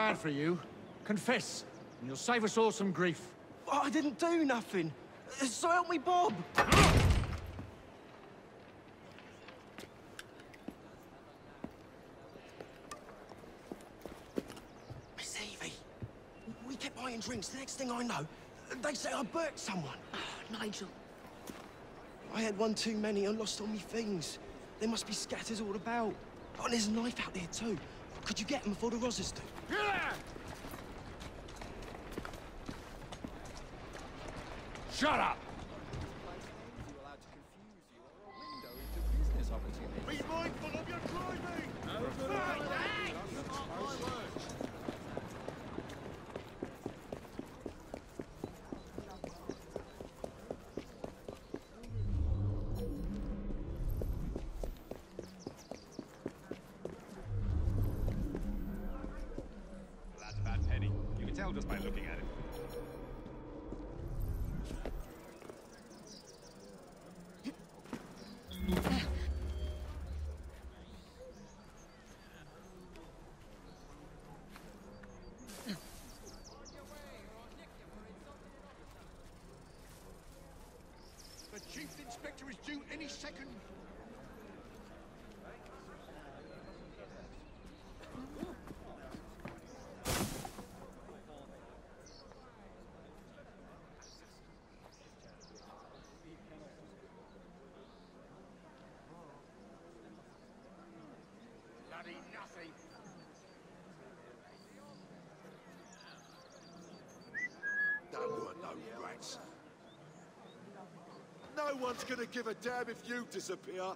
bad for you. Confess, and you'll save us all some grief. Oh, I didn't do nothing. So help me, Bob. Miss Evie, we kept buying drinks. The next thing I know, they say I burnt someone. Oh, Nigel. I had one too many and lost all my things. They must be scattered all about. Oh, and there's a knife out there too. Could you get him before the Rozzers do? Shut up! Be mindful of your driving! That's a bad penny. You can tell just by looking at it. The Chief Inspector is due any second. No. One's gonna give a damn if you disappear.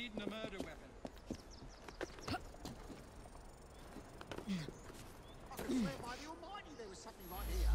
Needing a murder weapon. I can swear by the Almighty there was something right here.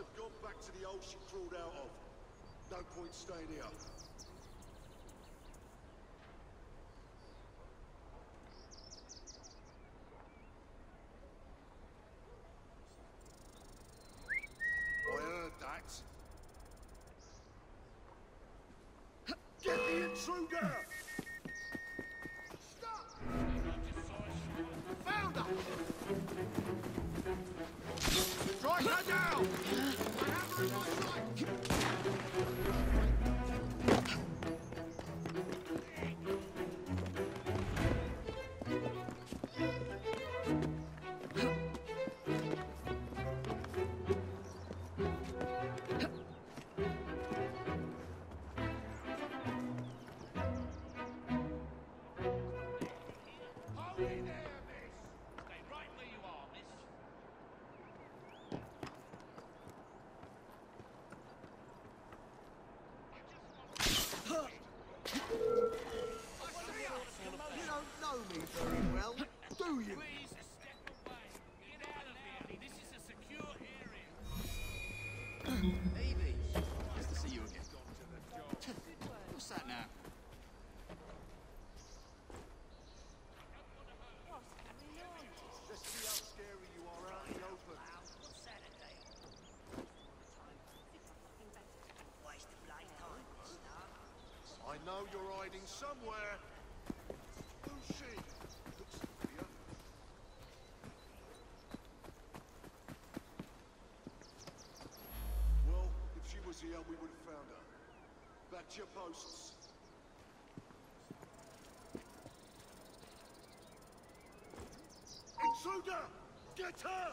have gone back to the hole she crawled out of. No point staying here. hiding somewhere. Oh, Who's she? Looks familiar. Well, if she was here, we would have found her. Back to your posts. Intruder! Get her!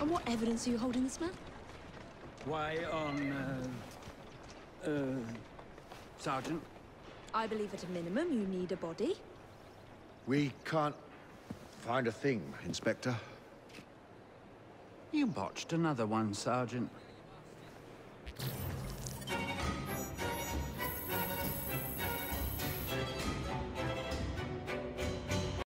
And what evidence are you holding this man? Why, on, uh, uh, Sergeant? I believe at a minimum you need a body. We can't find a thing, Inspector. You botched another one, Sergeant.